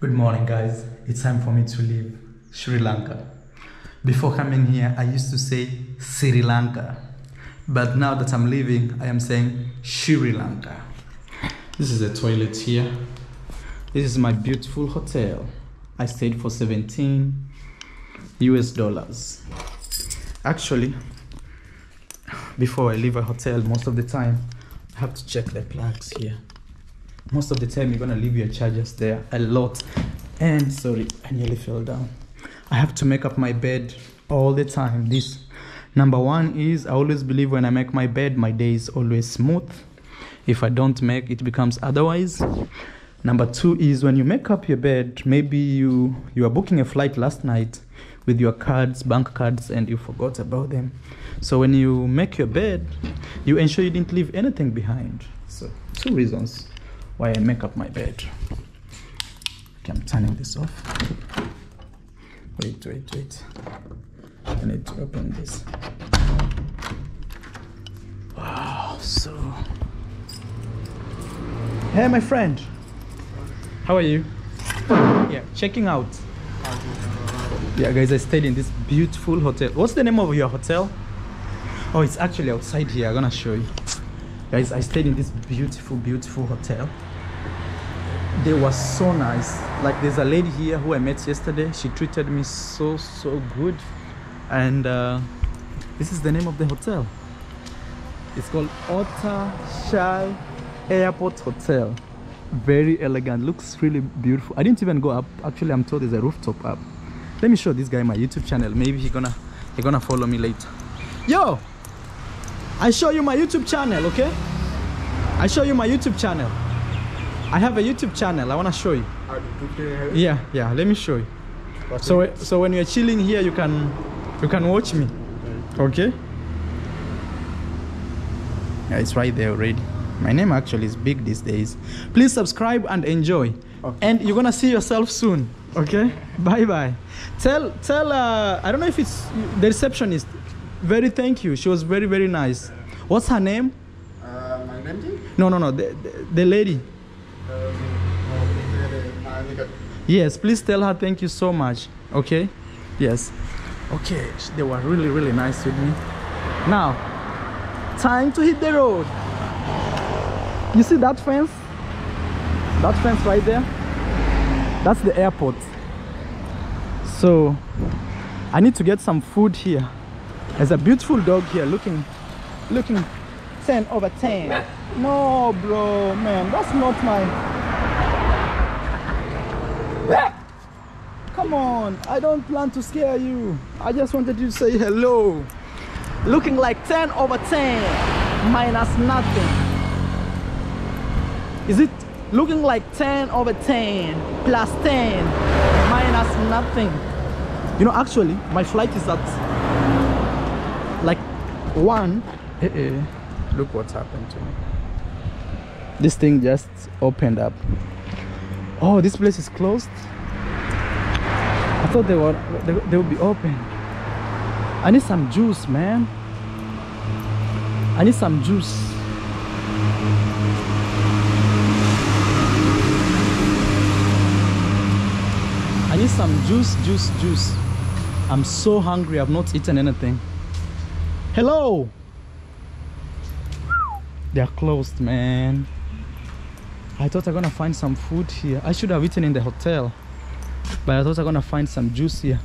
Good morning, guys. It's time for me to leave Sri Lanka. Before coming here, I used to say Sri Lanka. But now that I'm leaving, I am saying Sri Lanka. This is the toilet here. This is my beautiful hotel. I stayed for 17 US dollars. Actually, before I leave a hotel, most of the time, I have to check the plugs here most of the time you're gonna leave your chargers there a lot. And sorry i nearly fell down. I have to make up my bed all the time. This number one is i always believe when i make my bed my day is always smooth. If i don't make it becomes otherwise. Number two is when you make up your bed maybe you you are booking a flight last night with your cards bank cards and you forgot about them. So when you make your bed you ensure you didn't leave anything behind. So two reasons why I make up my bed. Okay, I'm turning this off. Wait, wait, wait. I need to open this. Wow, so. Hey, my friend. How are you? Yeah, checking out. Yeah, guys, I stayed in this beautiful hotel. What's the name of your hotel? Oh, it's actually outside here. I'm gonna show you. Guys, I stayed in this beautiful, beautiful hotel they were so nice. Like there's a lady here who i met yesterday. She treated me so so good. And uh, this is the name of the hotel. It's called Ota Shai Airport Hotel. Very elegant. Looks really beautiful. I didn't even go up. Actually I'm told there's a rooftop up. Let me show this guy my YouTube channel. Maybe he gonna he gonna follow me later. Yo! I show you my YouTube channel okay? I show you my YouTube channel I have a YouTube channel. I want to show you. Yeah, yeah. Let me show you. So, so when you're chilling here, you can, you can watch me. Okay. Yeah, it's right there already. My name actually is big these days. Please subscribe and enjoy. Okay. And you're gonna see yourself soon. Okay. Bye bye. Tell tell. Uh, I don't know if it's the receptionist. Very thank you. She was very very nice. What's her name? Uh, my name? No no no. The the, the lady. Yes, please tell her thank you so much. Okay? Yes. Okay, they were really, really nice with me. Now, time to hit the road. You see that fence? That fence right there? That's the airport. So, I need to get some food here. There's a beautiful dog here looking, looking 10 over 10. No, bro, man, that's not my Come on, I don't plan to scare you. I just wanted you to say hello. Looking like 10 over 10 minus nothing. Is it looking like 10 over 10 plus 10 minus nothing? You know, actually, my flight is at like 1. Eh, eh. Look what's happened to me. This thing just opened up. Oh, this place is closed. I thought they were they, they would be open. I need some juice, man. I need some juice. I need some juice, juice, juice. I'm so hungry. I've not eaten anything. Hello. They're closed, man. I thought I'm gonna find some food here. I should have eaten in the hotel. But I thought I'm gonna find some juice here.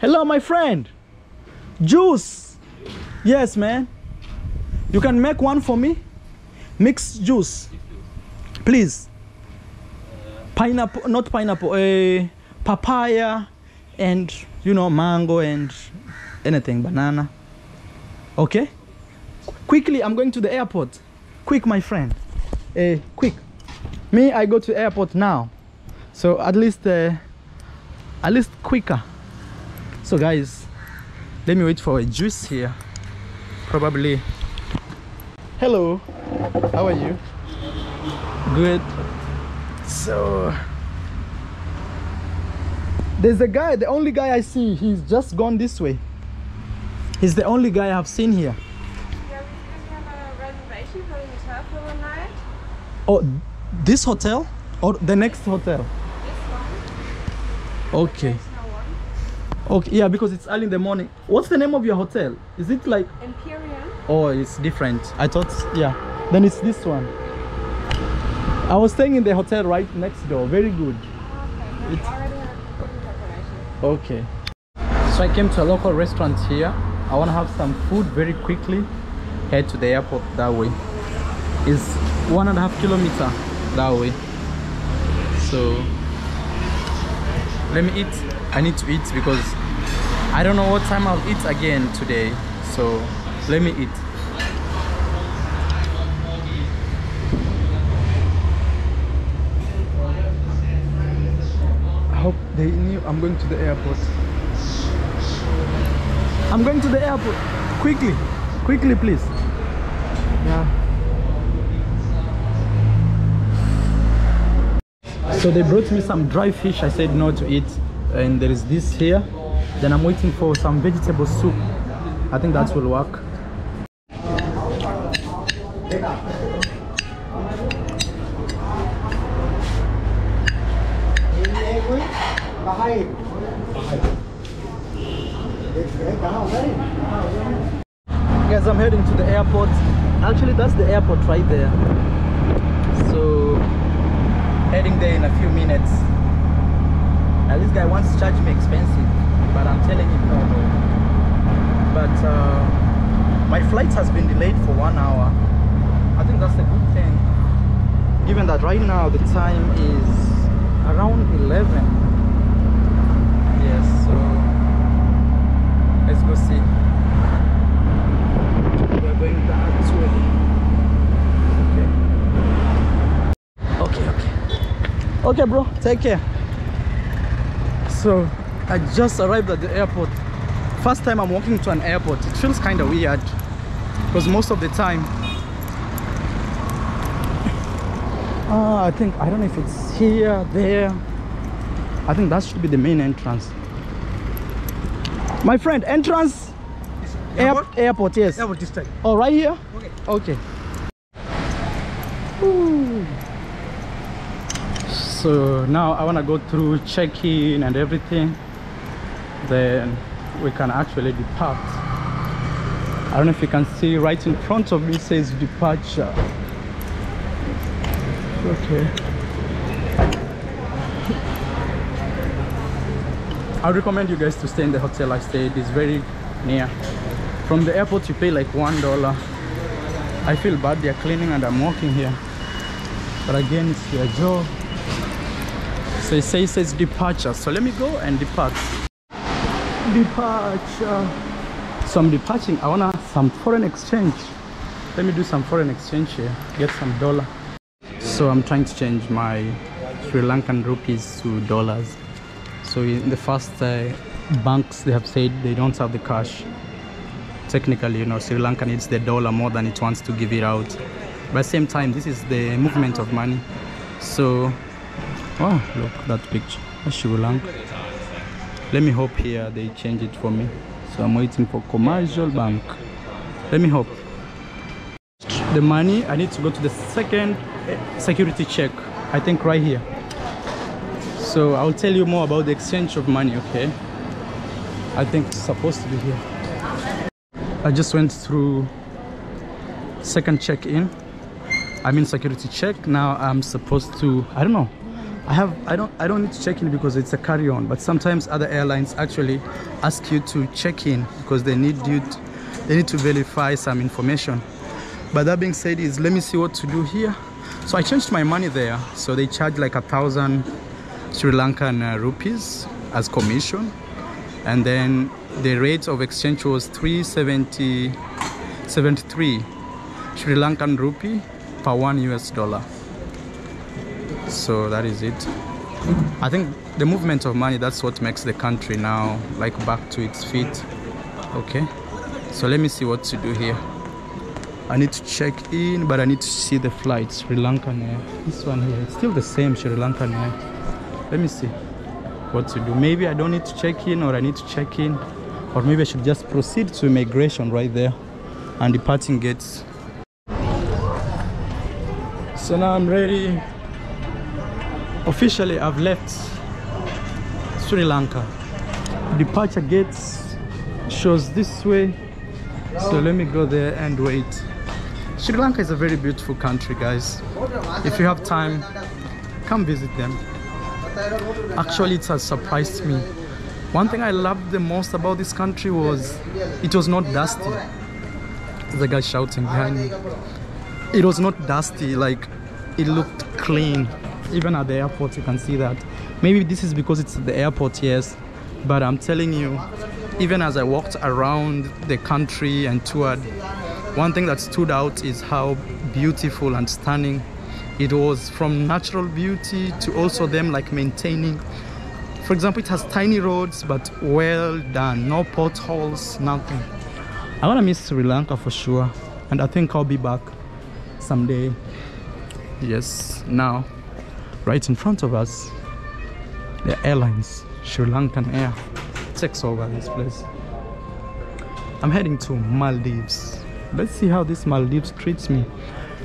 Hello, my friend. Juice. Yes, man. You can make one for me? Mixed juice. Please. Pineapple, not pineapple, uh, papaya and, you know, mango and anything, banana. Okay? Quickly, I'm going to the airport. Quick, my friend. Uh, quick. Me, I go to airport now. So at least, uh, at least quicker. So guys, let me wait for a juice here. Probably. Hello. How are you? Good. So there's a guy, the only guy I see, he's just gone this way. He's the only guy I've seen here. Yeah, we have a reservation for the hotel for the night. Oh, this hotel or the next hotel? Okay. There's no one. Okay, yeah, because it's early in the morning. What's the name of your hotel? Is it like Imperial. Oh, it's different. I thought, yeah. Then it's this one. I was staying in the hotel right next door. Very good. Oh, okay. No, It's- I already have booking confirmation. Okay. So I came to a local restaurant here. I want to have some food very quickly. Head to the airport that way. It's one and a half kilometer that way. So let me eat. I need to eat because I don't know what time I'll eat again today. So let me eat. I hope they knew I'm going to the airport. I'm going to the airport. Quickly. Quickly, please. Yeah. So they brought me some dry fish. I said no to eat. And there is this here. Then I'm waiting for some vegetable soup. I think that will work. Guys, I'm heading to the airport. Actually, that's the airport right there. So, heading there in a few minutes. Now, this guy wants to charge me expensive, but I'm telling him no, no. But uh, my flight has been delayed for one hour. I think that's a good thing. Given that right now the time is around 11. Yes, so let's go see. We're going that way. Okay. Okay, okay. Okay, bro. Take care. So, I just arrived at the airport. First time I'm walking to an airport. It feels kind of weird because most of the time, ah, I think I don't know if it's here, there. I think that should be the main entrance. My friend, entrance. Airport, airport yes. Airport this time. Oh, right here? Okay. Okay. Ooh. So now I want to go through check-in and everything. Then we can actually depart. I don't know if you can see right in front of me says departure. Okay. I recommend you guys to stay in the hotel I stayed. It's very near. From the airport you pay like one dollar. I feel bad they're cleaning and I'm walking here. But again it's your job. So it says, it says departure. So let me go and depart. Departure. So I'm departing. I wanna some foreign exchange. Let me do some foreign exchange here. Get some dollar. So I'm trying to change my Sri Lankan rupees to dollars. So in the first uh, banks they have said they don't have the cash. Technically, you know, Sri Lanka needs the dollar more than it wants to give it out. But at the same time, this is the movement of money. So, wow, look that picture. Sri Lanka. Let me hope here they change it for me. So I'm waiting for commercial bank. Let me hope. The money, I need to go to the second eh, security check. I think right here. So I'll tell you more about the exchange of money, okay? I think it's supposed to be here. I just went through second check-in. I mean security check. Now I'm supposed to I don't know. I have I don't I don't need to check in because it's a carry-on, but sometimes other airlines actually ask you to check in because they need you to, they need to verify some information. But that being said is let me see what to do here. So I changed my money there. So they charge like a thousand Sri Lankan uh, rupees as commission. And then the rate of exchange was 370 73 Sri Lankan rupee per one US dollar. So that is it. I think the movement of money that's what makes the country now like back to its feet. Okay. So let me see what to do here. I need to check in, but I need to see the flight. Sri Lankan Air. This one here, it's still the same Sri Lankan Air. Let me see what to do. Maybe I don't need to check in, or I need to check in, or maybe I should just proceed to immigration right there and departing gates. So now I'm ready. Officially, I've left Sri Lanka. Departure gates shows this way. So let me go there and wait. Sri Lanka is a very beautiful country, guys. If you have time, come visit them. Actually, it has surprised me. One thing I loved the most about this country was it was not dusty. The guy shouting behind me. It was not dusty, like it looked clean. Even at the airport, you can see that. Maybe this is because it's the airport, yes. But I'm telling you, even as I walked around the country and toured, one thing that stood out is how beautiful and stunning it was from natural beauty to also them like maintaining. For example it has tiny roads but well done. No potholes nothing. I want to miss sri lanka for sure and i think i'll be back someday. Yes now right in front of us. The airlines sri lankan air takes over this place. I'm heading to maldives. Let's see how this maldives treats me.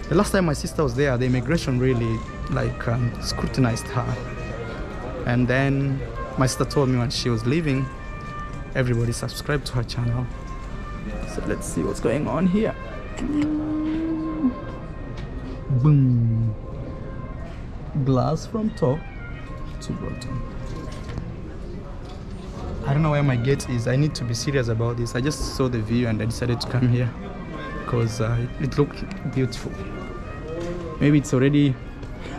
The last time my sister was there the immigration really like um, scrutinized her. And then my sister told me when she was leaving everybody subscribed to her channel. So let's see what's going on here. Boom glass from top to bottom. I don't know where my gate is. I need to be serious about this. I just saw the view and i decided to come here because uh, it, looked beautiful. Maybe it's already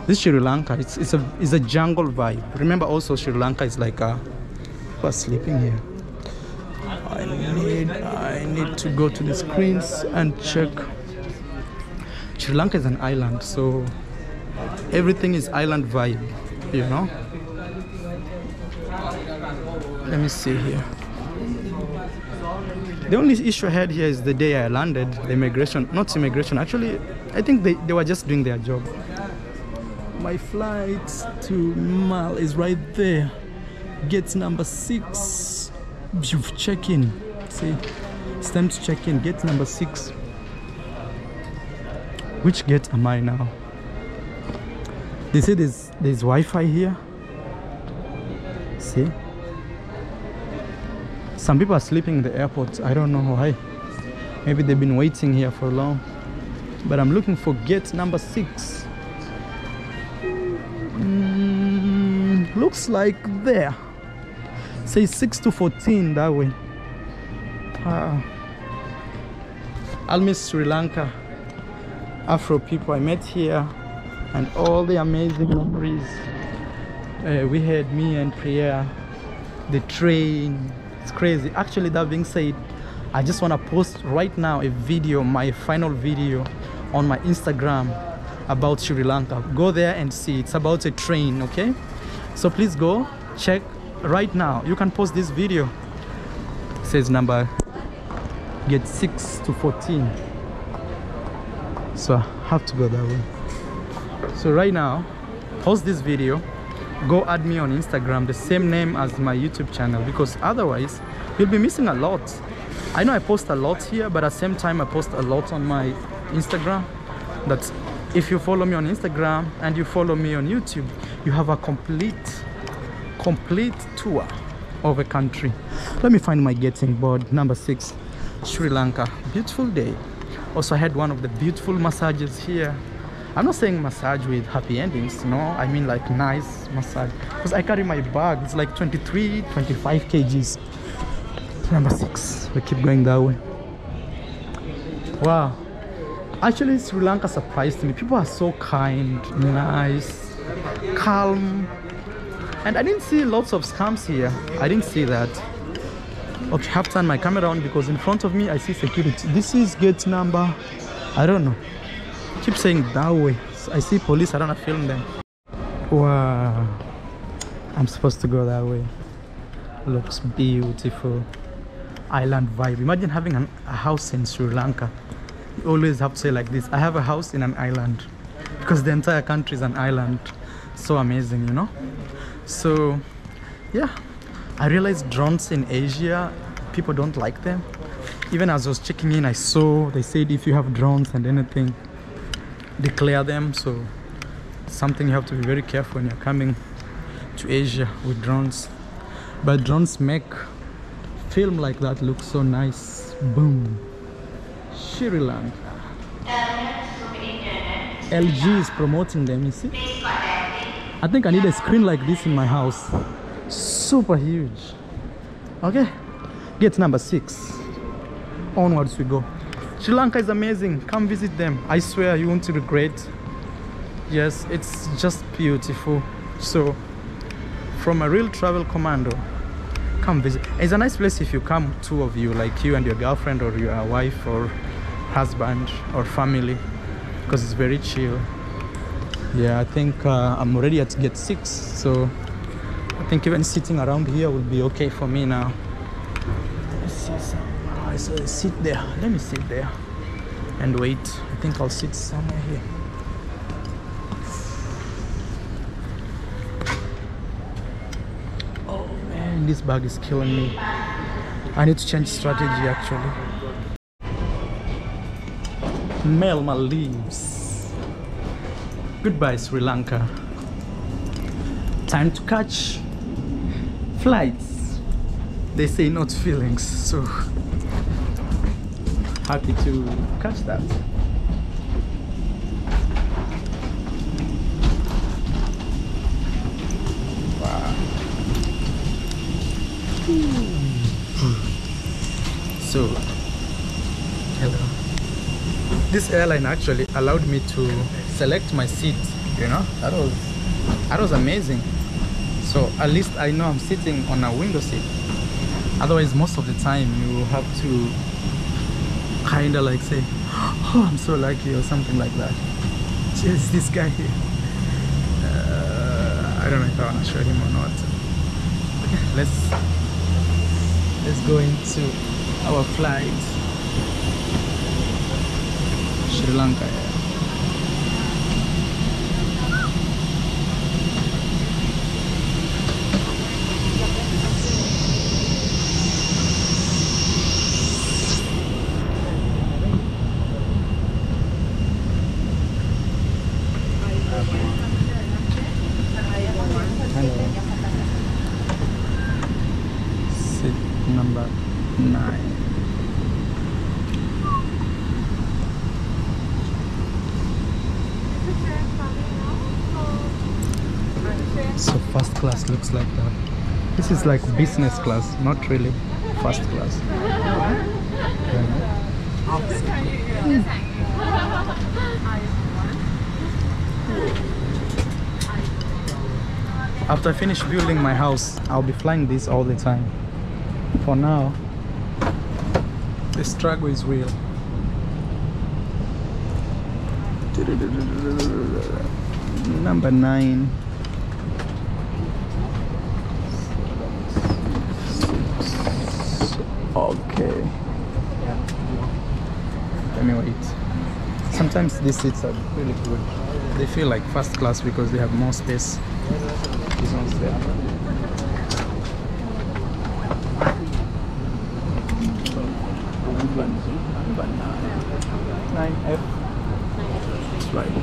this Sri Lanka it's, it's a it's a jungle vibe. Remember also Sri Lanka is like a who's sleeping here. I need I need to go to the screens and check. Sri Lanka is an island so everything is island vibe you know let me see here the only issue I had here is the day I landed, the immigration, not immigration, actually, I think they, they were just doing their job. My flight to Malé is right there. Gate number six. Check in. See, it's time to check in. Gate number six. Which gate am I now? They say there's there's Wi-Fi here. See? Some people are sleeping in the airport. I don't know why. Maybe they've been waiting here for long. But I'm looking for gate number six. Mm, looks like there. Say 6 to 14 that way. Ah. I'll miss Sri Lanka. Afro people I met here and all the amazing memories. Uh, we had me and Priya, the train, it's crazy. Actually that being said i just want to post right now a video my final video on my instagram about sri lanka. Go there and see. It's about a train okay? So please go check right now. You can post this video. It says number get 6 to 14 so i have to go that way so right now post this video go add me on instagram the same name as my youtube channel because otherwise you'll be missing a lot. I know i post a lot here but at the same time i post a lot on my instagram. That if you follow me on instagram and you follow me on youtube you have a complete complete tour of a country. Let me find my getting board number six sri lanka. Beautiful day. Also i had one of the beautiful massages here I'm not saying massage with happy endings, no. I mean like nice massage. Because I carry my bag, it's like 23, 25 kgs. Number six, we keep going that way. Wow. Actually, Sri Lanka surprised me. People are so kind, nice, calm. And I didn't see lots of scams here. I didn't see that. Okay, I have to turn my camera on because in front of me I see security. This is gate number, I don't know keep saying that way. I see police i don't want to film them. Wow. I'm supposed to go that way. Looks beautiful. Island vibe. Imagine having an, a house in sri lanka. You always have to say like this i have a house in an island. Because the entire country is an island. So amazing you know? So yeah. I realized drones in asia people don't like them. Even as i was checking in i saw they said if you have drones and anything declare them. So something you have to be very careful when you're coming to asia with drones. But drones make film like that look so nice. Boom. Sri Lanka. LG is promoting them you see. I think I need a screen like this in my house. Super huge. Okay? Gate number six. Onwards we go Sri Lanka is amazing. Come visit them. I swear you won't regret yes it's just beautiful. So from a real travel commando come visit. It's a nice place if you come two of you like you and your girlfriend or your wife or husband or family because it's very chill. Yeah i think uh, i'm already at gate six so i think even sitting around here will be okay for me now. Let's see some I saw a there let me sit there and wait i think i'll sit somewhere here Oh man, this bag is killing me. I need to change strategy actually. Maldives. Goodbye, Sri Lanka. Time to catch flights. They say not feelings, so happy to catch that. So, hello. This airline actually allowed me to select my seat. You know, that was that was amazing. So at least I know I'm sitting on a window seat. Otherwise, most of the time you have to kind of like say, "Oh, I'm so lucky" or something like that. Cheers, this guy here. Uh, I don't know if I want to show him or not. Okay, let's let's go into our flight Sri Lanka yeah. Hello. Seat number nine. So first class looks like that. This is like business class, not really first class. After I finish building my house, I'll be flying this all the time. For now, the struggle is real. Number nine. Okay. Let me wait. Sometimes these seats are really good. They feel like first class because they have more space. This one's there. Nine F. That's right.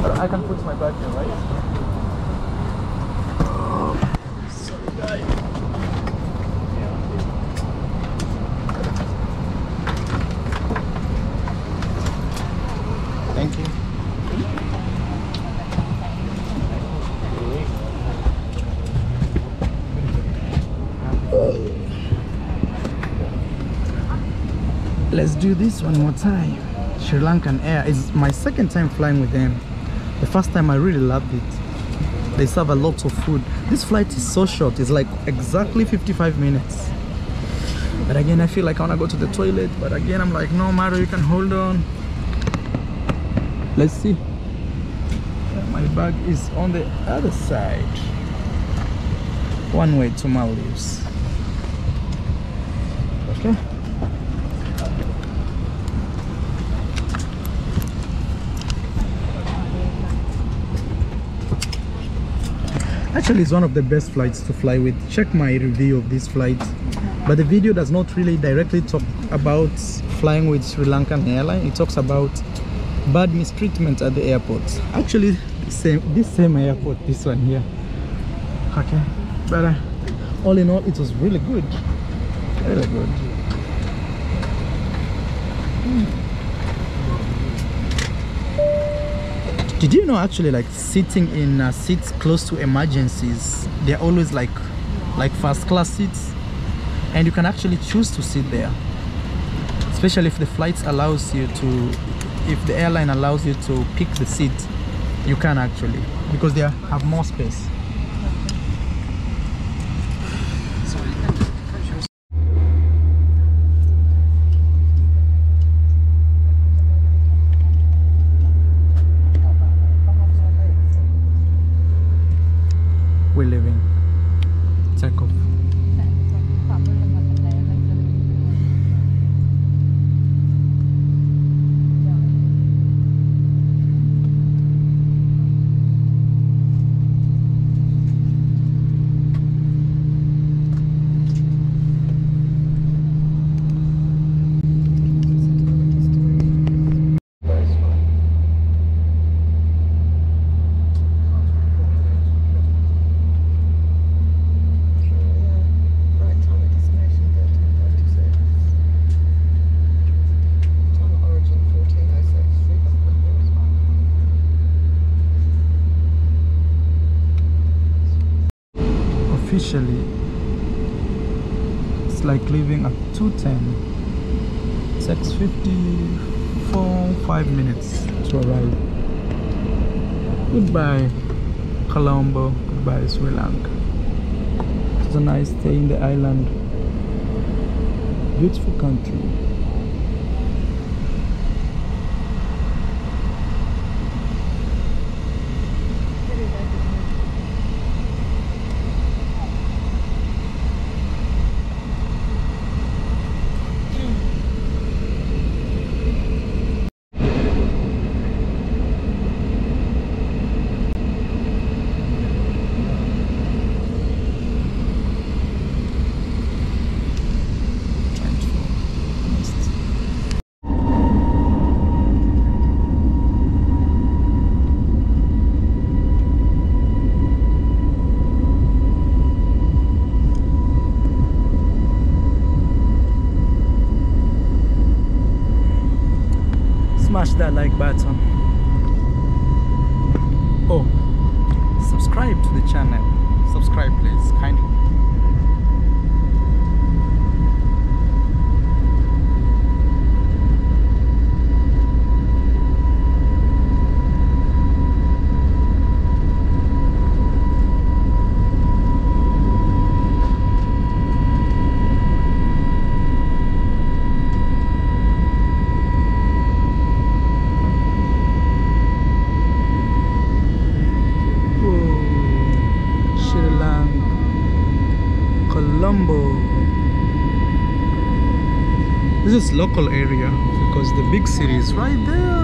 But I can put my bag here, right? Sorry, guy. Thank you. Let's do this one more time. Sri Lankan Air is my second time flying with them. The first time I really loved it. They serve a lot of food. This flight is so short, it's like exactly 55 minutes. But again, I feel like I wanna go to the toilet. But again, I'm like, no matter, you can hold on. Let's see. My bag is on the other side. One way to Maldives. Actually, it's one of the best flights to fly with. Check my review of this flight. But the video does not really directly talk about flying with Sri Lankan airline. It talks about bad mistreatment at the airport. Actually, same, this same airport, this one here. Okay, but uh, all in all, it was really good. Really good. Did you know actually like sitting in uh, seats close to emergencies, they're always like like first class seats and you can actually choose to sit there. Especially if the flight allows you to, if the airline allows you to pick the seat, you can actually because they have more space. bad, son. local area because the big city is right there.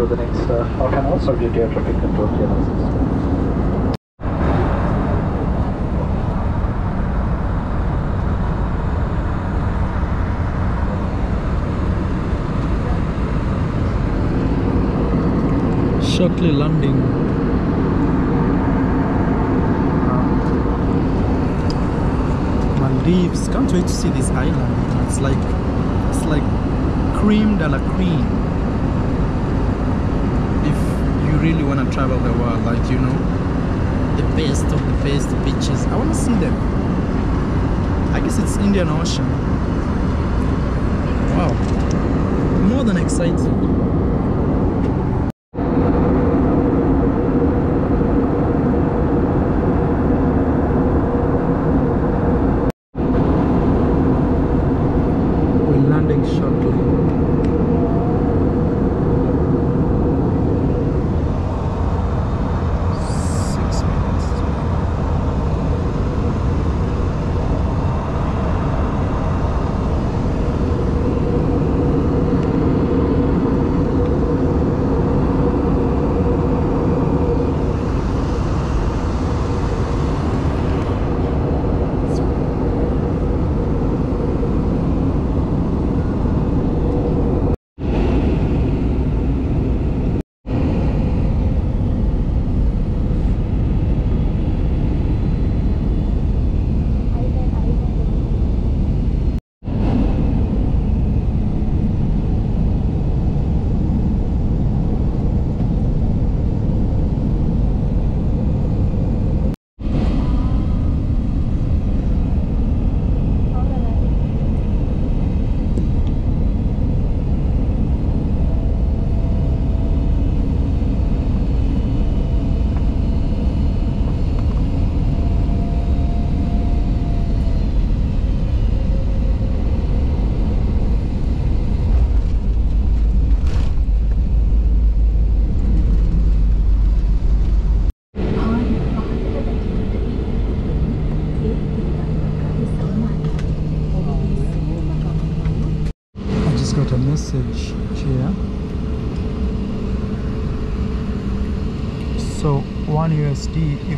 Forget air traffic control system. Shortly landing. Maldives. Can't wait to see this island. It's like it's like cream de la cream. Really want to travel the world, like you know, the best of the best beaches. I want to see them. I guess it's Indian Ocean. Wow. More than exciting.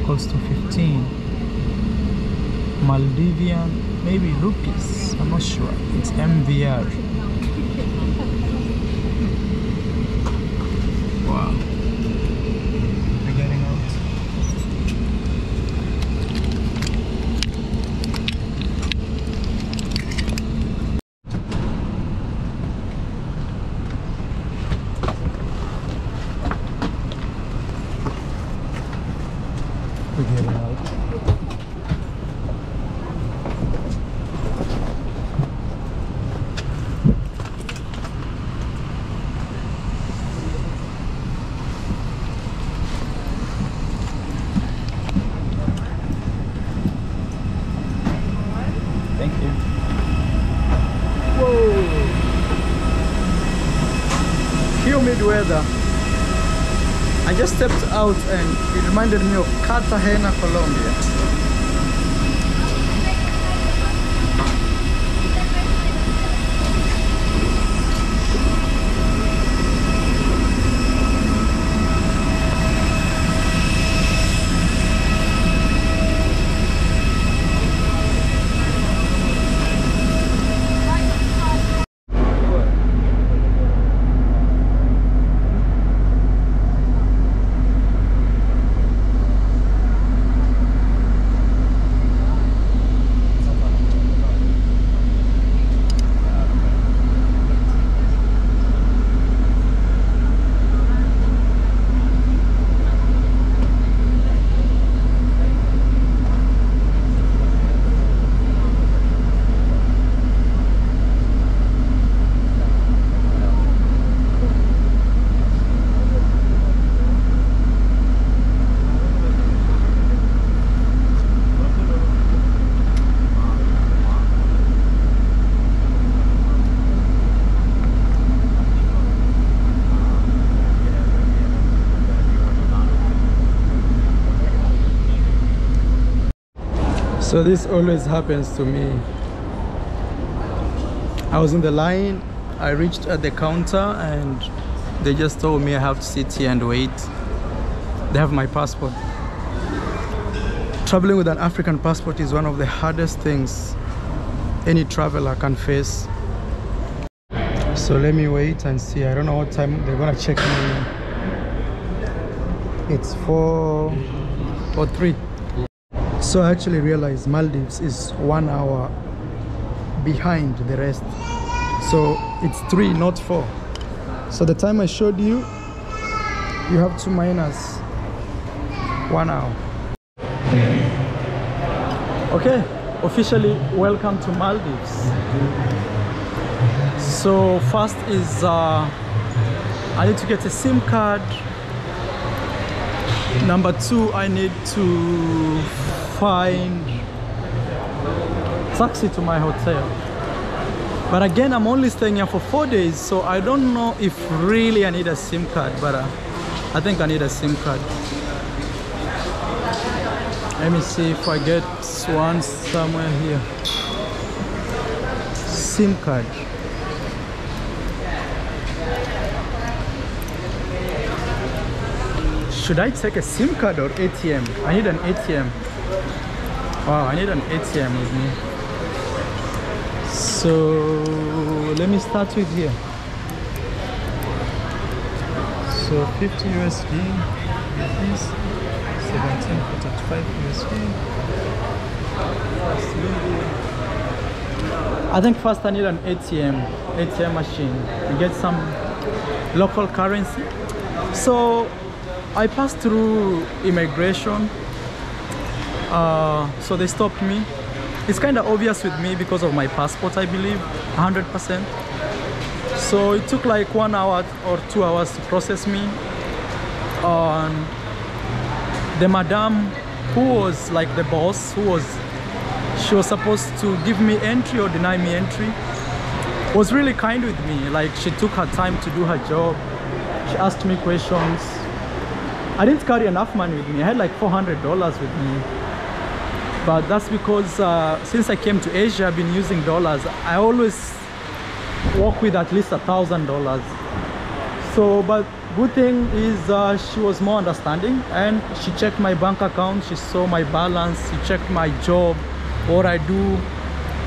Equals to 15 Maldivian, maybe rupees. I'm not sure. It's MVR. Wow. We're getting out. We're getting out. Thank you. Whoa! Humid weather. I just stepped out and it reminded me of Cartagena, Colombia. So this always happens to me. I was in the line, I reached at the counter and they just told me I have to sit here and wait. they have my passport. Traveling with an African passport is one of the hardest things any traveler can face. So let me wait and see. I don't know what time they're gonna check me. It's four or three. So I actually realized Maldives is one hour behind the rest. So it's three, not four. So the time I showed you, you have to minus one hour. Okay, officially welcome to Maldives. So first is uh, I need to get a SIM card. Number two, I need to find taxi to my hotel. But again, I'm only staying here for four days, so I don't know if really I need a SIM card, but uh, I think I need a SIM card. Let me see if I get one somewhere here. SIM card. Should I take a SIM card or ATM? I need an ATM. Wow, I need an ATM with me. So let me start with here. So 50 USD this 17.5 USD. I think first I need an ATM, ATM machine to get some local currency. So I passed through immigration. Uh, so they stopped me. It's kind of obvious with me because of my passport, I believe, 100%. So it took like one hour or two hours to process me. And the madam who was like the boss, who was, she was supposed to give me entry or deny me entry, was really kind with me. Like she took her time to do her job. She asked me questions. I didn't carry enough money with me. I had like $400 with me. But that's because uh, since I came to Asia, I've been using dollars. I always walk with at least a thousand dollars. So, but good thing is uh, she was more understanding and she checked my bank account. She saw my balance. She checked my job, what I do.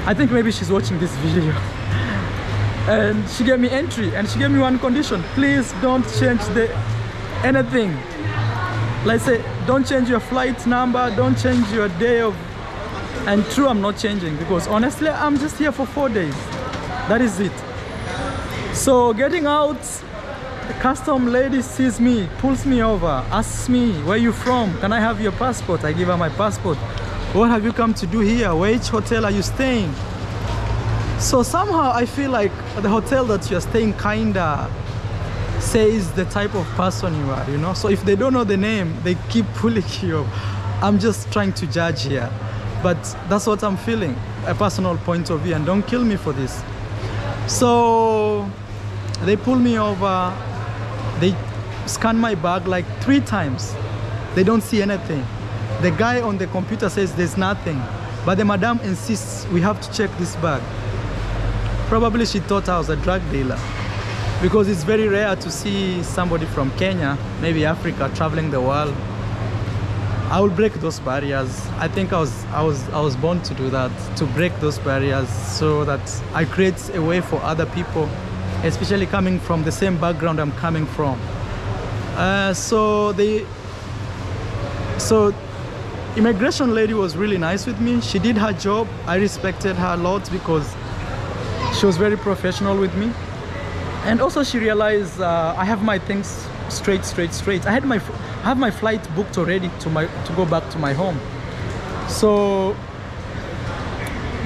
I think maybe she's watching this video. and she gave me entry and she gave me one condition. Please don't change the anything let's say don't change your flight number don't change your day of and true i'm not changing because honestly i'm just here for four days. That is it. So getting out the custom lady sees me pulls me over asks me where you from? Can i have your passport? I give her my passport. What have you come to do here? Which hotel are you staying? So somehow i feel like the hotel that you're staying kinda says the type of person you are you know? So if they don't know the name they keep pulling you up. I'm just trying to judge here but that's what i'm feeling a personal point of view and don't kill me for this. So they pull me over. They scan my bag like three times. They don't see anything. The guy on the computer says there's nothing but the madam insists we have to check this bag. Probably she thought i was a drug dealer because it's very rare to see somebody from Kenya, maybe Africa, traveling the world. I will break those barriers. I think I was I was I was born to do that, to break those barriers so that I create a way for other people, especially coming from the same background I'm coming from. Uh, so the so immigration lady was really nice with me. She did her job. I respected her a lot because she was very professional with me and also she realized uh, I have my things straight, straight, straight. I had my, I have my flight booked already to my to go back to my home. So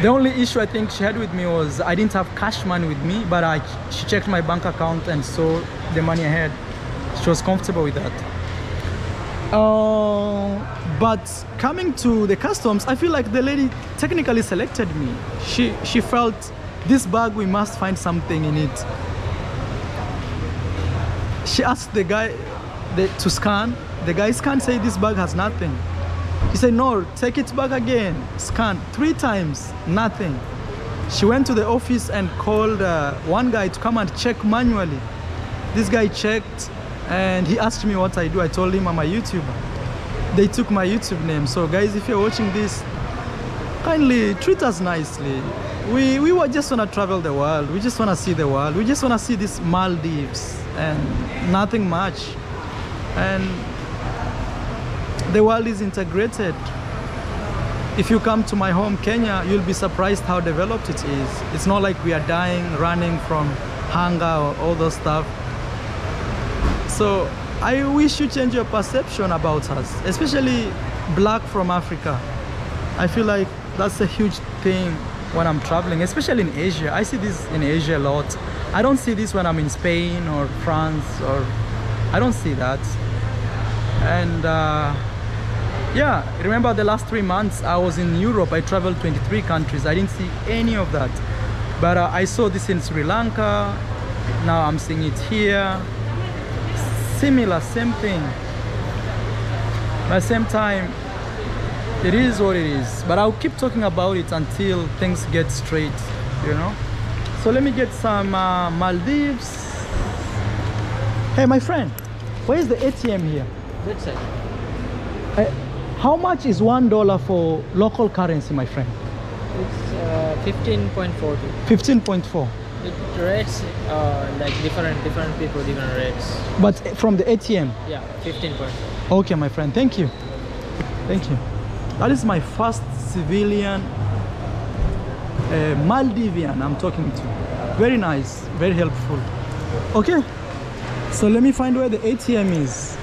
the only issue I think she had with me was I didn't have cash money with me, but I she checked my bank account and saw the money I had. She was comfortable with that. Uh, but coming to the customs, I feel like the lady technically selected me. She she felt this bag we must find something in it she asked the guy the, to scan. The guy scanned, say this bag has nothing. He said, no, take it back again. Scan three times, nothing. She went to the office and called uh, one guy to come and check manually. This guy checked and he asked me what I do. I told him I'm a YouTuber. They took my YouTube name. So guys, if you're watching this, kindly treat us nicely. We we were just wanna travel the world. We just wanna see the world. We just wanna see these Maldives and nothing much. And the world is integrated. If you come to my home, Kenya, you'll be surprised how developed it is. It's not like we are dying, running from hunger or all those stuff. So I wish you change your perception about us, especially black from Africa. I feel like that's a huge thing when I'm traveling, especially in Asia. I see this in Asia a lot. I don't see this when I'm in Spain or France or I don't see that. And uh, yeah, remember the last three months I was in Europe. I traveled 23 countries. I didn't see any of that. But uh, I saw this in Sri Lanka. Now I'm seeing it here. Similar, same thing. At the same time, it is what it is. But I'll keep talking about it until things get straight, you know? So let me get some uh, Maldives. Hey, my friend, where is the ATM here? Uh, how much is one dollar for local currency, my friend? It's uh, 15.40. 15.4. It rates uh, like different different people different rates. But from the ATM. Yeah, 15.4. Okay, my friend. Thank you. Thank you. That is my first civilian uh, Maldivian I'm talking to. Very nice, very helpful. Okay, so let me find where the ATM is.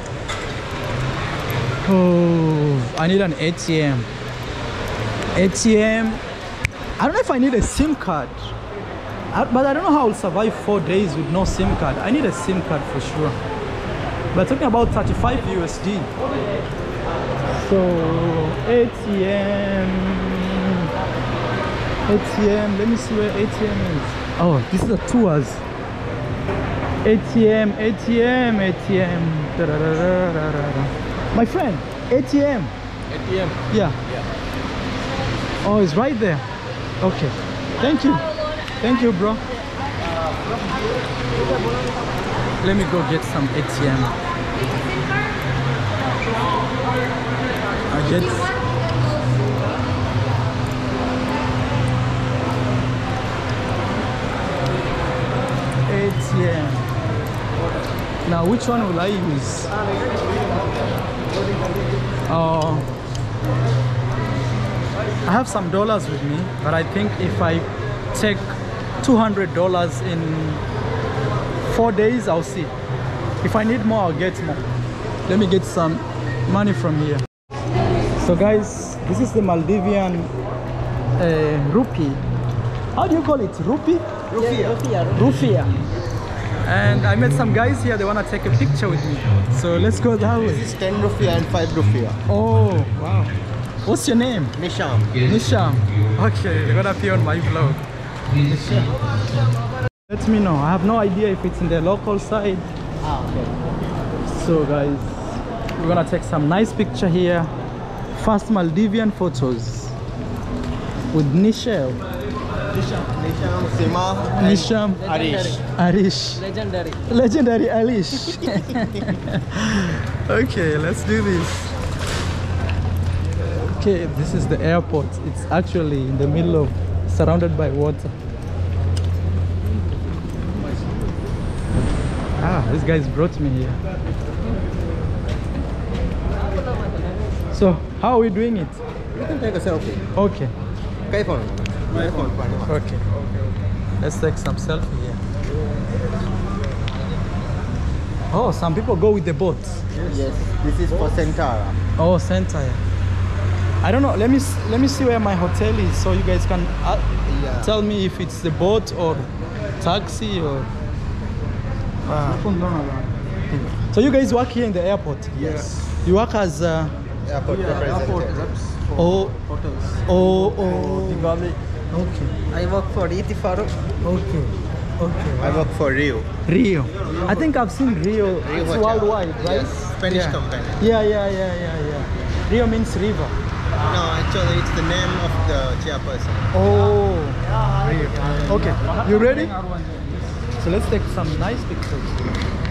Oh, I need an ATM. ATM. I don't know if I need a SIM card, I- but I don't know how I'll survive four days with no SIM card. I need a SIM card for sure. We're talking about 35 USD. So ATM, ATM. Let me see where ATM is. Oh, this is a tours. ATM, ATM, ATM. Da-da-da-da-da-da. My friend, ATM. ATM. Yeah. Oh, it's right there. Okay. Thank you. Thank you, bro. Let me go get some ATM. I get. ATM. Now, which one will I use? Oh. I have some dollars with me, but I think if I take $200 in four days, I'll see. If I need more, I'll get more. Let me get some money from here. So guys, this is the Maldivian uh, rupee. How do you call it? Rupee? Rupiah. Rupia. And I met some guys here, they want to take a picture with me. So let's go that way. This is 10 rupiah and 5 rupiah. Oh, wow. What's your name? Nisham. Nisham. Okay, you're gonna appear on my vlog. Nisham. Let me know. I have no idea if it's in the local side. Ah, okay. So guys, we're gonna take some nice picture here. First Maldivian photos with Nishel, Nisham, Nisham, Arish. Arish, Legendary. legendary Alish. okay, let's do this. Okay, this is the airport. It's actually in the middle of, surrounded by water. Ah, this guy's brought me here. So, how are we doing it? You can take a selfie. Okay, Okay, phone. My phone. phone. okay. Let's take some selfie here. Oh, some people go with the boat. Yes, yes. this is for Centara. Oh, center. I don't know. Let me let me see where my hotel is, so you guys can uh, Yeah. tell me if it's the boat or taxi or. Ah. So you guys work here in the airport. Yes. You work as. Uh, Airport representative. oh, Hotels. oh, oh. Okay, I work for Iti Farooq. okay, okay. I work for Rio. Rio. I think I've seen Rio. Rio it's Hotel. worldwide, right? Yes, Spanish yeah. company. Yeah, yeah, yeah, yeah, yeah. Rio means river. No, actually it's the name of the chairperson. Oh, Rio. Okay, you ready? So let's take some nice pictures.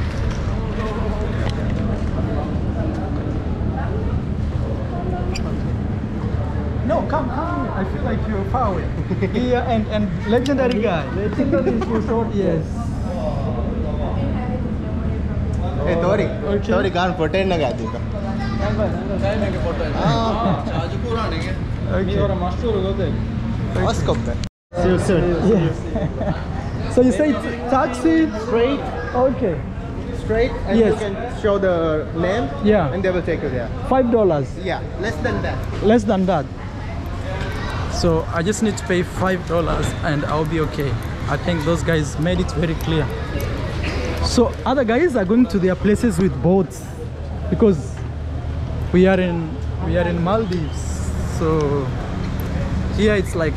No, come, come. I feel like you're far away. Here and and legendary guy. Legendary for short. Yes. Hey, Tori. Oh, okay. Tori can't pretend na gadi ka. Okay. Oscop ka. So you say taxi? Straight, Okay. straight, and Yes. you can show the name. Yeah. And they will take you there. Five dollars. Yeah, less than that. Less than that. So I just need to pay five dollars and I'll be okay. I think those guys made it very clear. So other guys are going to their places with boats because we are in we are in Maldives. So here it's like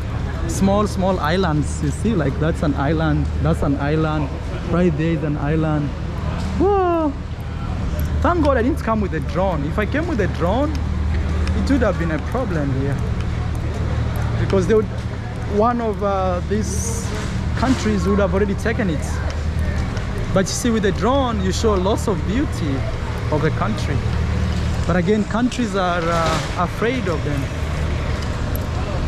small small islands. You see, like that's an island, that's an island, right there is an island. Whoa! Thank God I didn't come with a drone. If I came with a drone, it would have been a problem here because they would one of uh, these countries would have already taken it. But you see with the drone you show lots of beauty of the country. But again countries are uh, afraid of them.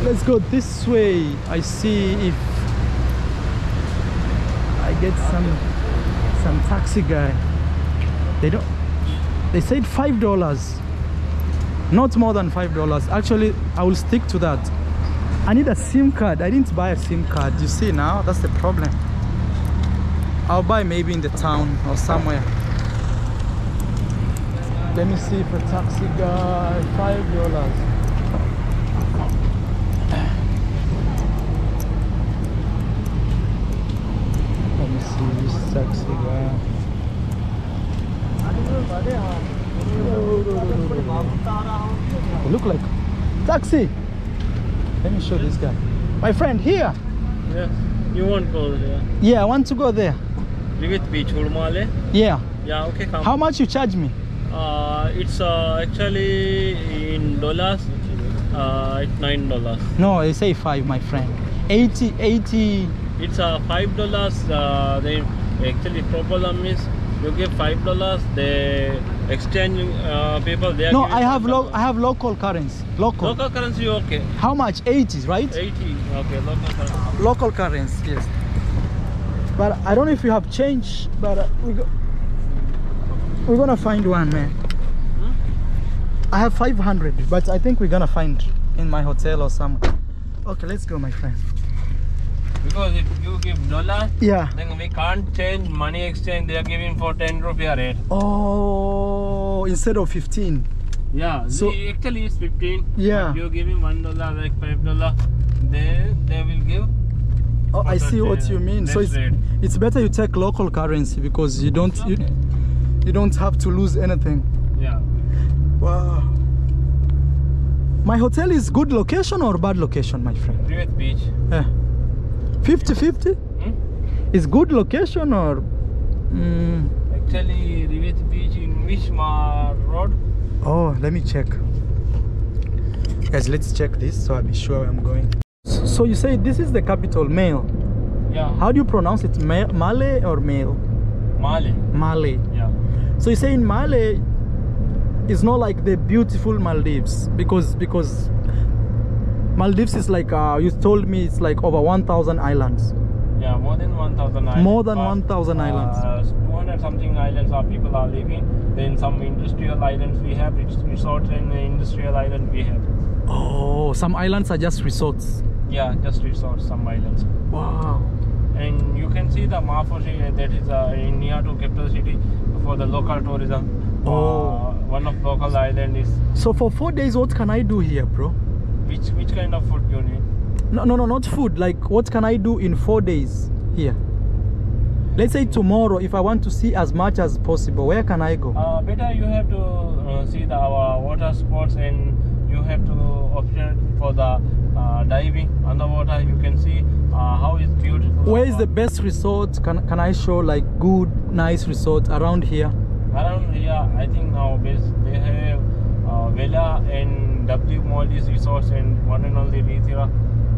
Let's go this way. I see if i get some some taxi guy. They don't they said five dollars. Not more than five dollars. Actually i will stick to that i need a sim card. I didn't buy a sim card. You see now that's the problem. I'll buy maybe in the town or somewhere. Let me see a taxi guy five dollars. Let me see this taxi guy. They look like taxi. Let me show this guy. My friend here. Yes. You won't go there. Yeah, I want to go there. With beach, Hurmale. Yeah. Yeah, okay, come. How much you charge me? Uh, it's uh, actually in dollars. Uh, it's nine dollars. No, they say five, my friend. 80, 80. It's uh, five dollars. Uh, they actually problem is you give five dollars. They exchange uh, people. They No, I have lo- I have local currency. Local. local currency. Okay, How much? 80, right? eighty. Okay, local currency. Local currency, yes. But I don't know if you have change, but uh, we go- we're gonna find one, man. I have 500, but I think we're gonna find in my hotel or somewhere. Okay, let's go, my friend. Because if you give dollar, Yeah. then we can't change money exchange. They are giving for ten rupiah rate. Oh, instead of 15. Yeah. So- actually it's fifteen. Yeah. You give him one dollar, like five dollar. They they will give. Oh, I see what you mean. So it's rate. it's better you take local currency because you don't you, Okay. you don't have to lose anything. Yeah. Wow. My hotel is good location or bad location, my friend? Privet beach. Yeah. 50 50? Hmm? Is good location or mm, Actually, Rivet Beach in Wishmar Road. Oh, let me check. Guys, let's check this so I'll be sure where I'm going. So, you say this is the capital, Male. Yeah. How do you pronounce it? Ma- Malay or Male? Mali. Malay. Yeah. So you say in Malay, it's not like the beautiful Maldives because because Maldives is like uh, you told me it's like over 1,000 islands. Yeah, more than 1,000 islands. More than 1,000 islands. Uh, 200 something islands are people are living. Then some industrial islands we have, res- resorts and industrial island we have. Oh, some islands are just resorts. Yeah, just resorts, some islands. Wow. And you can see the Maafushi uh, that is uh, in near to capital city for the local tourism. Oh. Uh, one of local island is So for four days, what can I do here, bro? Which which kind of food you need? No, no, no, not food. Like, what can I do in four days here? Let's say tomorrow, if I want to see as much as possible, where can I go? Uh, better you have to uh, see the our water sports and you have to option for the uh, diving underwater. You can see uh, how is beautiful. Where is the best resort? Can can I show like good, nice resort around here? around here? I think now best they have uh, Vela and W Maldives resorts and one and only Reethi Rah.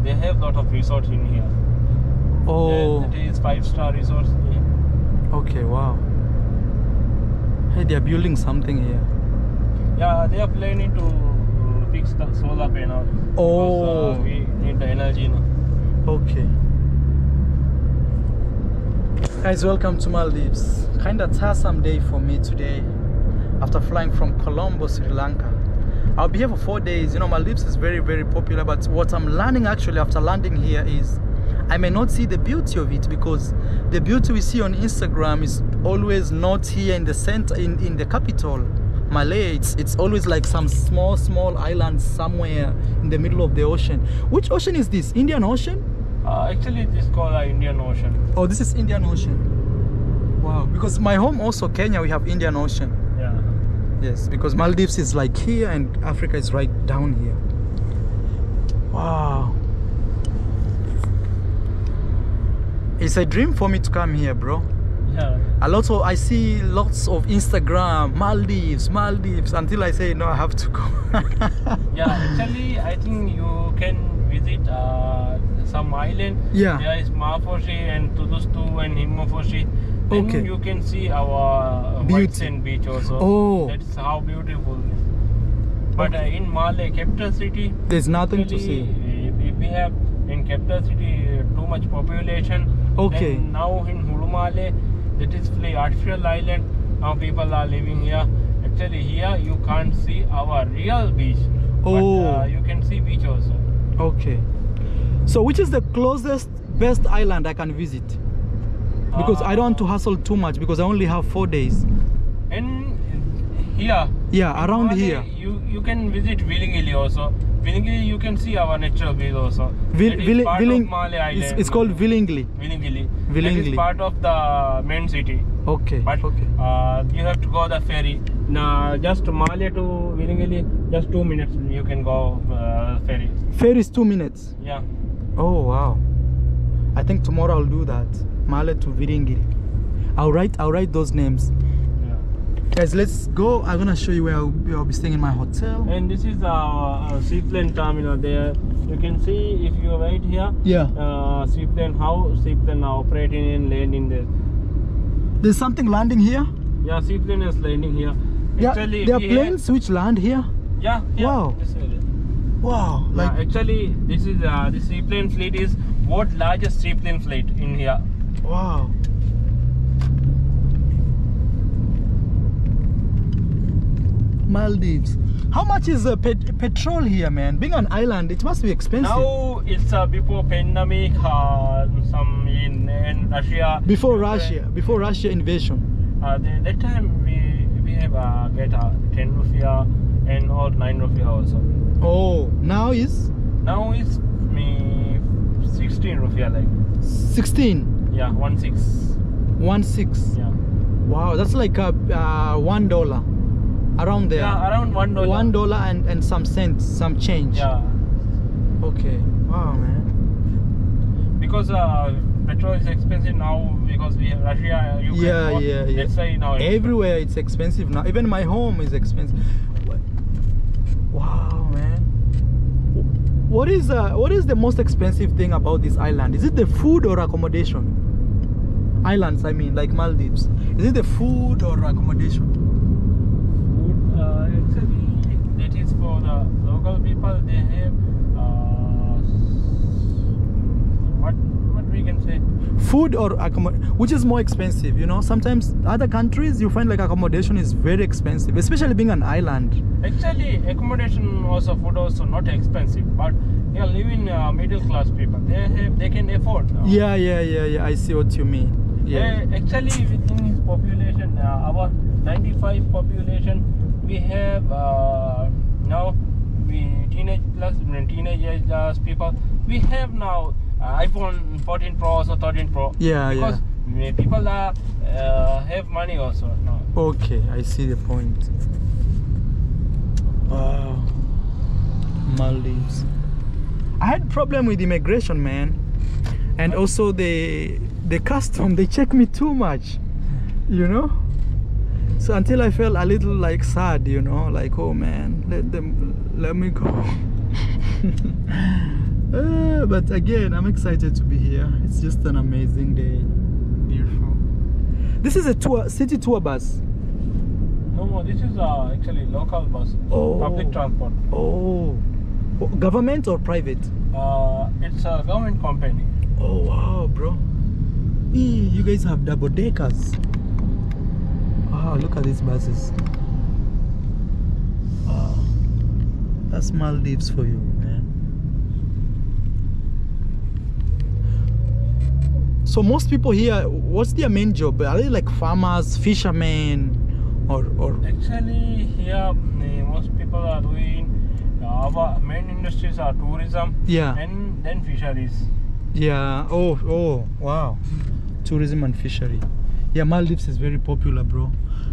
They have lot of resorts in here. Oh, that is five star resorts. Yeah. okay, wow. Hey, they are building something here. Yeah, they are planning to uh, fix the solar panel. Because, Oh. uh, we need the energy now. Okay. Guys, welcome to Maldives. Kinda tiresome day for me today after flying from Colombo, Sri Lanka. I'll be here for four days. You know, Maldives is very, very popular, but what I'm learning actually after landing here is I may not see the beauty of it because the beauty we see on Instagram is always not here in the center, in, in the capital, Malay. It's, it's always like some small, small island somewhere in the middle of the ocean. Which ocean is this? Indian Ocean? Uh, actually, this is called the Indian Ocean. Oh, this is Indian Ocean. Wow. Because my home also Kenya, we have Indian Ocean. Yes, because Maldives is like here and Africa is right down here. Wow. It's a dream for me to come here, bro. Yeah. A lot of I see lots of Instagram, Maldives, Maldives until I say no, I have to go. Yeah, actually, I think you can visit uh, some island. Yeah. There is Maafushi and Thulusdhoo and Himmafushi. Then Okay. you can see our uh, Beauty. White Sand Beach also. Oh. That's how beautiful. But uh, in Malé, capital city, There's nothing to see. We, we have in capital city uh, too much population. Okay. Then now in Hulumale, that is fully artificial island. Now people are living here. Actually, here you can't see our real beach. Oh. But uh, you can see beach also. Okay. So which is the closest best island I can visit? Because I don't want to Uh, hustle too much because I only have four days. And here. Yeah, around here. You you can visit Vilingili also. Vilingili you can see our natural beach also. Vil- That is Vil- part Viling- of Malé it's, it's called Villingli. Vilingili. That Vilingili. is part of the main city. Okay. But okay. uh, you have to go the ferry. Now just Malé to Vilingili, just two minutes you can go uh, ferry. Ferry is two minutes. Yeah. Oh wow. I think tomorrow I'll do that. Male to Viringiri. I'll write I'll write those names. Yeah. Guys, let's go. I'm gonna show you where I'll, where I'll be staying in my hotel. And this is our uh, seaplane terminal. There you can see if you are right here. Yeah. Uh, seaplane how seaplane are operating and landing there. There's something landing here. Yeah, seaplane is landing here. Yeah, Actually, there are planes which land here. Yeah, yeah. Wow. Wow. Yeah, Like actually, this is uh, the seaplane fleet is what largest seaplane fleet in here. Wow. Maldives. How much is uh, pet- petrol here, man? Being an island, it must be expensive. Now it's uh, before pandemic, uh, some in, in Russia. before Ukraine. Russia, before Russia invasion. Uh, the, that time we we have uh, get uh, 10 rupiah and or 9 rupiah also. Oh, now is Now it's me 16 rupiah like 16, yeah one six one six. yeah Wow, that's like a uh, one dollar, around there. yeah around one dollar One dollar and and some cents, some change. yeah Okay. Wow, man. because uh, petrol is expensive now because we have Russia Ukraine Yeah, war. yeah, yeah. that's why now Everywhere it's expensive now. Even my home is expensive. Wow. What is uh, what is the most expensive thing about this island? Is it the food or accommodation? Islands, I mean, like Maldives. Is it the food or accommodation? food uh, actually that is for the local people they have uh, what what we can say Food or accommodation, which is more expensive? You know, sometimes other countries you find like accommodation is very expensive, especially being an island. Actually, accommodation also food also not expensive, but here living uh, middle class people they have they can afford. uh, Yeah, yeah, yeah, yeah. I see what you mean. Yeah. they- actually, within his population, uh, our 95 population, we have uh, now we teenage plus teenage age uh, people. We have now iPhone 14 Pro or 13 Pro. Yeah, because yeah. people are uh, have money also now. Okay, I see the point. Wow. Maldives. I had problem with immigration, man. And also the the custom, they check me too much. You know? So until I felt a little like sad, you know, like oh man, let them let me go. Uh, but again, I'm excited to be here. It's just an amazing day. Beautiful. This is a tour city tour bus. No, this is uh, actually local bus. Oh. Public transport. Oh, government or private? Uh, it's a government company. Oh wow, bro. Eee, you guys have double deckers. Wow, look at these buses. Wow. That's Maldives for you, man. So most people here, what's their main job? Are they like farmers, fishermen, or or Actually, here most people are doing uh, our main industries are tourism Yeah. and then fisheries. Yeah. Oh, oh, wow. Tourism and fishery. Yeah, Maldives is very popular, bro.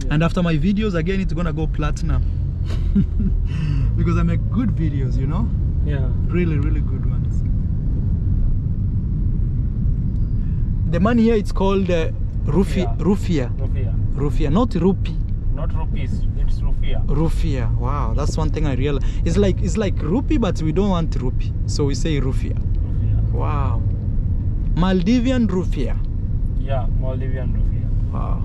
And after my videos, again, it's gonna go platinum. because I make good videos, you know? Yeah. Really, really good The money here, it's called uh, rufiyaa, Yeah. rufiyaa, rufiyaa, not rupee. Not rupees, it's rufiyaa. Rufiyaa. Wow, that's one thing I realized. It's like it's like rupee, but we don't want rupee, so we say rufiyaa. Rupia. Wow. Maldivian rufiyaa. Yeah, Maldivian rufiyaa. Wow.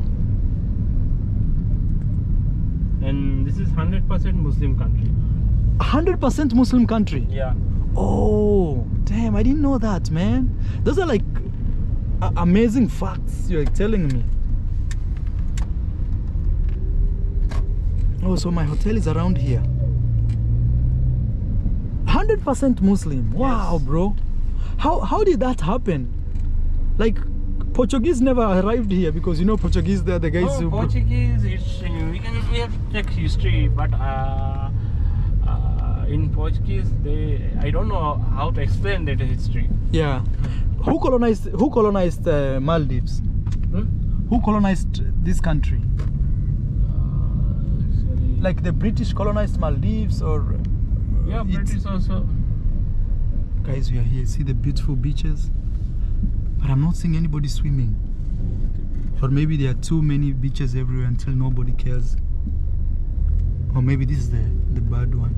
And this is 100% Muslim country. 100% Muslim country. Yeah. Oh, damn, I didn't know that, man. Those are like amazing facts you're telling me. Oh, so my hotel is around here. 100% Muslim. Wow, Yes. bro. How how did that happen? Like Portuguese never arrived here because you know Portuguese they're the guys No, who Portuguese, it's, we can we have to check history, but uh, uh, in Portuguese, they I don't know how to explain that history. Yeah. Who colonized who colonized uh, Maldives? Hmm? Who colonized this country? Actually, like the British colonized Maldives or yeah, it's- British also. guys we are here see the beautiful beaches but I'm not seeing anybody swimming or maybe there are too many beaches everywhere until nobody cares or maybe this is the the bad one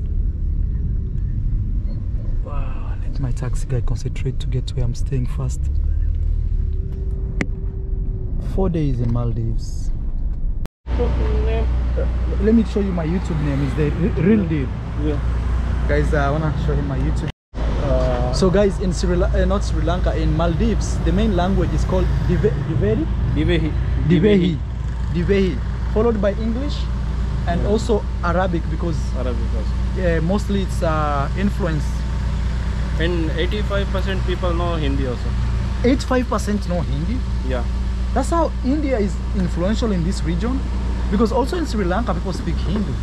wow let my taxi guy concentrate to get to where I'm staying fast four days in Maldives. Let me show you my YouTube name. Is the real deal. Yeah. guys i want to show him my youtube. So guys in sri La- uh, not sri lanka in maldives the main language is called Dive- diveri Divehi. divehi. Divehi. Followed by english and also arabic because Arabic also. uh, mostly it's uh, influence And 85% people know Hindi also. 85% know hindi Yeah. that's how india is influential in this region because also in sri lanka people speak Hindi.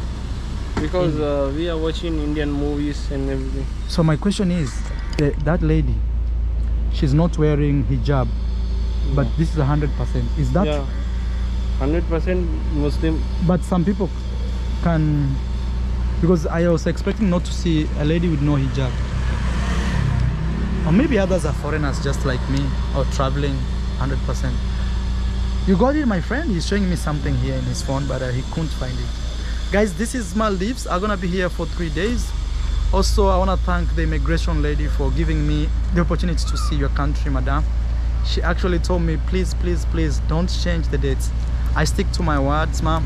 Because uh, we are watching Indian movies and everything. so my question is the, that lady she's not wearing hijab but this is 100% is that yeah. 100% Muslim. but some people can because i was expecting not to see a lady with no hijab or maybe others are foreigners just like me or traveling 100% you got it my friend. He's showing me something here in his phone but uh, he couldn't find it. Guys this is maldives. I'm gonna be here for three days. Also i want to thank the immigration lady for giving me the opportunity to see your country madam. She actually told me please please please don't change the dates. I stick to my words ma'am.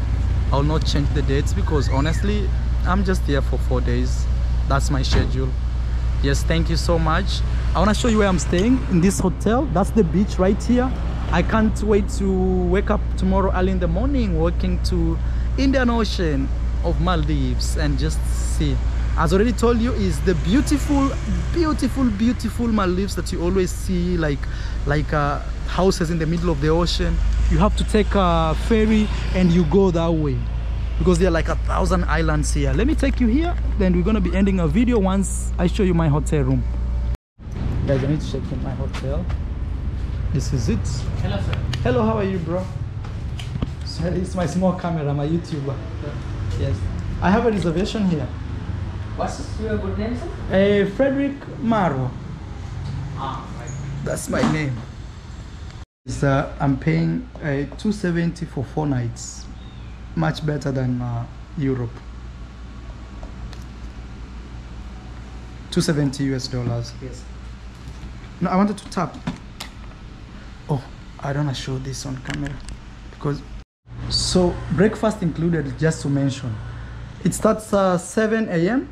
I'll not change the dates because honestly i'm just here for four days. That's my schedule. Yes thank you so much i want to show you where i'm staying in this hotel. That's the beach right here. I can't wait to wake up tomorrow early in the morning walking to indian ocean of maldives and just see. As already told you is the beautiful beautiful beautiful maldives that you always see like like uh, houses in the middle of the ocean. You have to take a ferry and you go that way because there are like a thousand islands here. Let me take you here then we're gonna be ending a video once i show you my hotel room guys i need to check in my hotel. This is it. Hello, sir. hello how are you bro? So it's my small camera my youtuber. Yes. I have a reservation here. What's your good name, sir? uh, frederick maro. Ah, right. that's my name. So i'm paying uh, 270 for four nights. Much better than uh, europe. 270 us dollars. Yes. No i wanted to tap oh i don't wanna show this on camera because So breakfast included, just to mention. It starts uh, 7 a.m.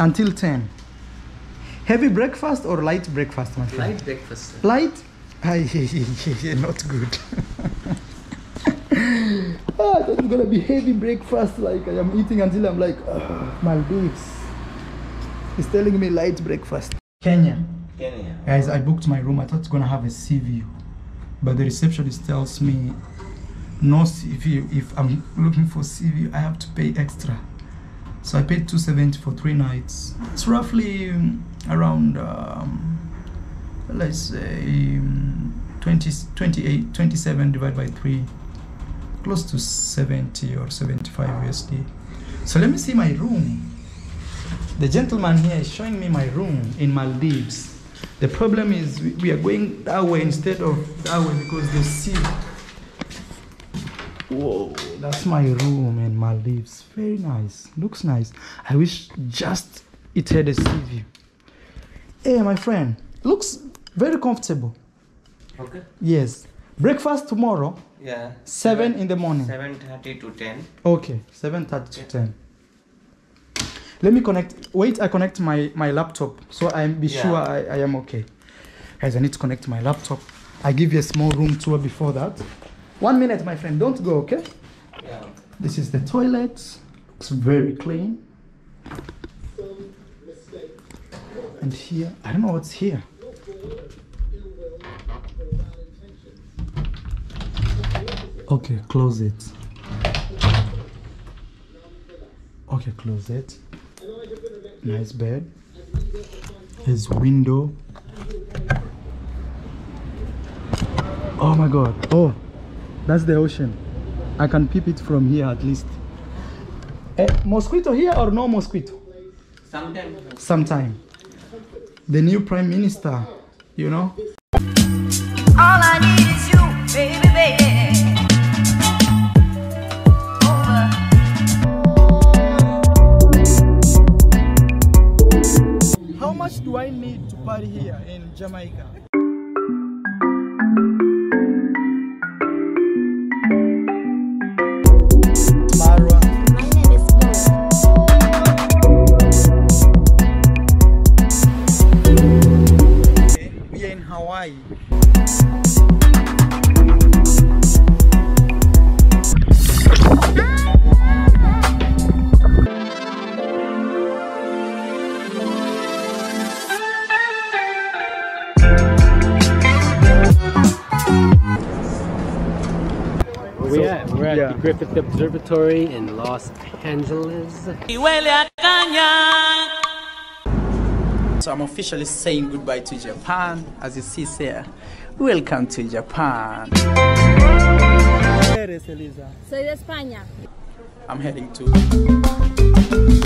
until 10. Heavy breakfast or light breakfast, my friend? Light breakfast. sir. Light? Ay, not good. ah, that's gonna be heavy breakfast. Like I am eating until I'm like, "Ugh, Maldives. He's telling me light breakfast. Kenya. Guys, I booked my room. I thought it's gonna have a sea view, but the receptionist tells me no sea view. If I'm looking for sea view, I have to pay extra. So I paid 270 for three nights. It's roughly um, around, um, let's say, um, 20, 28, 27 divided by three, close to 70 or 75 USD. So let me see my room. The gentleman here is showing me my room in Maldives. The problem is we, we are going that way instead of that way because the sea. Whoa, that's my room and my Maldives. Very nice. Looks nice. I wish just it had a sea view. Hey, my friend. Looks very comfortable. Okay. Yes. Breakfast tomorrow, Yeah. 7 in the morning. 7.30 to 10. Okay, 7.30 to 10. Let me connect. Wait, I connect my, my laptop so I am be Yeah. sure I, I am okay. Guys, I need to connect my laptop. I give you a small room tour before that. One minute, my friend. Don't go, okay? Yeah. This is the toilet. It's very clean. And here, I don't know what's here. Okay, close it. Okay, close it. Nice bed. His window. Oh my god. Oh, that's the ocean. I can peep it from here at least. Eh, mosquito here or no mosquito? Sometimes. Sometime. The new prime minister, you know? All I need is you, baby, do I need to party here in Jamaica? We're at the Observatory in Los Angeles. So I'm officially saying goodbye to Japan. As you see here, welcome to Japan. Soy de España. I'm heading to